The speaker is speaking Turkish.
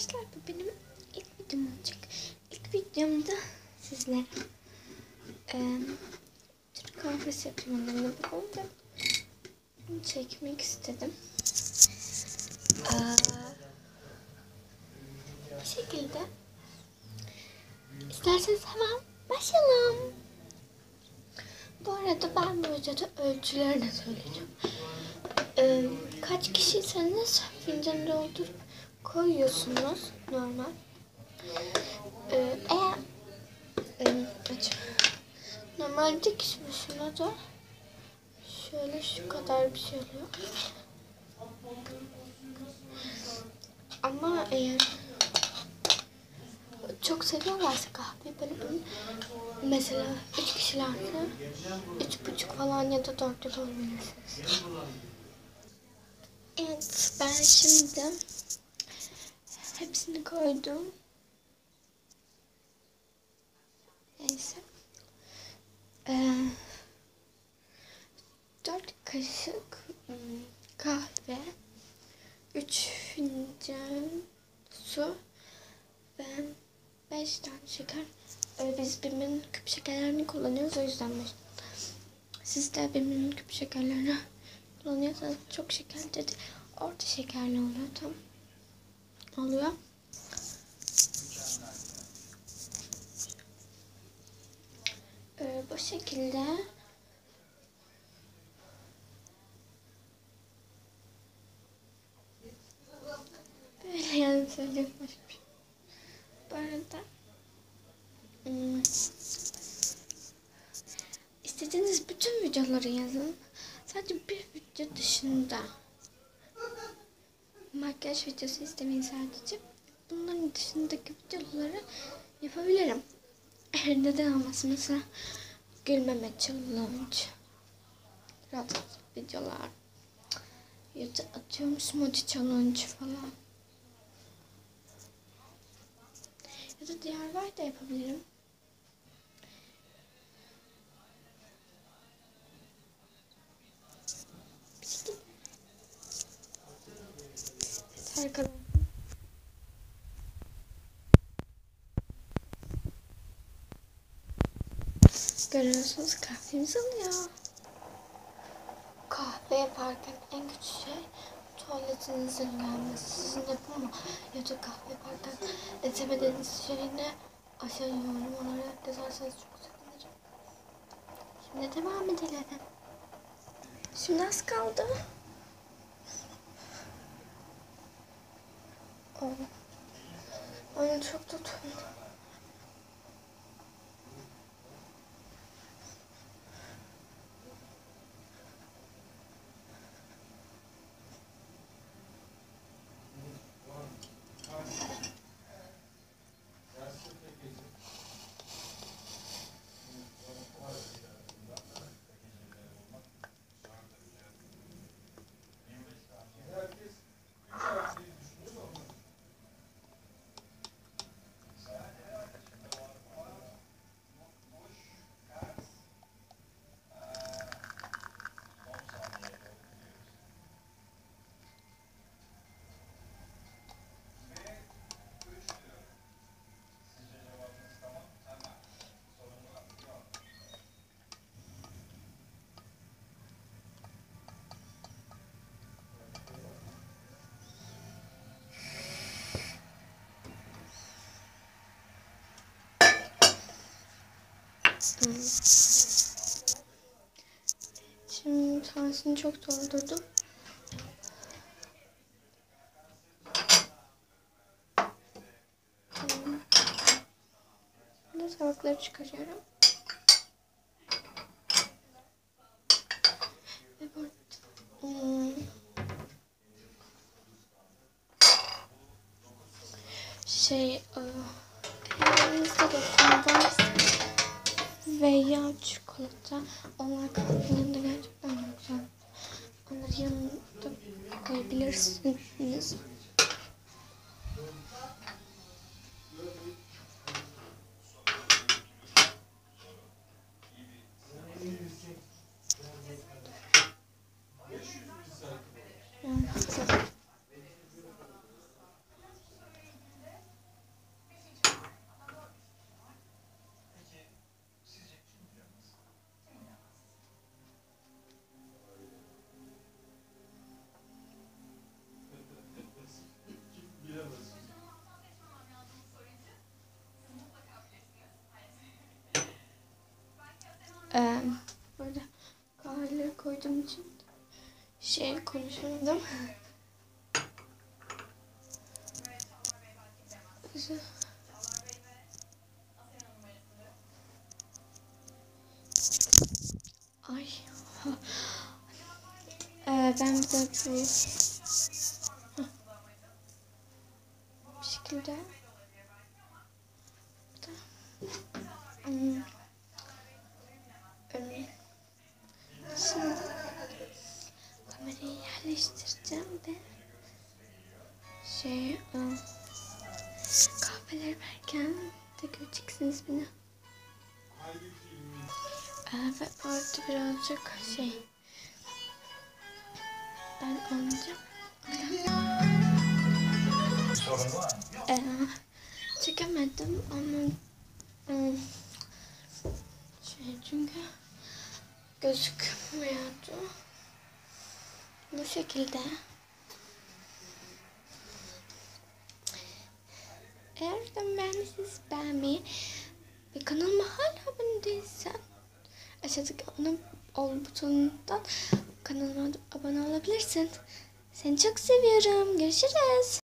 arkadaşlar bu benim ilk videom olacak. İlk videomda sizlere e, Türk kahvesi yapımlarını bunu çekmek istedim. Aa, bu şekilde isterseniz hemen başlayalım. Bu arada ben bu videoda ölçülerini söyleyeceğim. Ee, kaç kişiyseniz fincanı doldurup koyuyorsunuz normal. Ee, eğer e, aç. normalde kişi başına da şöyle şu kadar bir şey oluyor. Ama eğer çok seviyorlarsa kahveyi böyle bunu mesela üç kişilerse üç buçuk falan ya da dört yapabilirsiniz. Evet ben şimdi hepsini koydum. Neyse. Ee, dört kaşık hmm, kahve, üç fincan su ve beş tane şeker. Ee, biz BİM'in küp şekerlerini kullanıyoruz o yüzden beş. Siz de BİM'in küp şekerlerini kullanıyorsanız çok şekerli dedi. Orta şekerli oluyor tam. Oluyor. Ee, bu şekilde böyle yani söyleyeyim başka bir şey. Bu arada hmm, istediğiniz bütün videoları yazın. Sadece bir video dışında makyaj videosu istemeyin sadece. Bunların dışındaki videoları yapabilirim. Neden olmasın mesela gülmeme challenge, rahat videolar ya da atıyorum smoothie challenge falan. Ya da diğer var da yapabilirim. Bir şekilde. Evet, arkadaşlar. Görüyorsunuz kahvemiz alıyor. Kahve yaparken en kötü şey tuvaletinizin gelmesi. Sizin bu mu? Ya da kahve yaparken etemediğiniz şeyini aşağı yorum olarak yazarsanız çok sevinirim. Şimdi devam edelim. Şimdi az kaldı. Onu çok tutmadım. Şimdi tanesini çok doldurdum. Şimdi tabakları çıkarıyorum. Şey elinizde de veya çikolata. Onlar kahvenin yanında gerçekten güzel. Onları yanında koyabilirsiniz. Konuşamadım. Ay. Ee, ben bir de bu bir şekilde Hmm. Şimdi ve şey ıı, kahveler verken de göreceksiniz beni. Ve orada birazcık şey ben alacağım. Ee, çekemedim ama ım, şey çünkü gözükmüyordu. Bu şekilde. Eğer de beğendiyseniz beğenmeyi ve kanalıma hala abone değilsen aşağıdaki abone ol butonundan kanalıma abone olabilirsin. Seni çok seviyorum. Görüşürüz.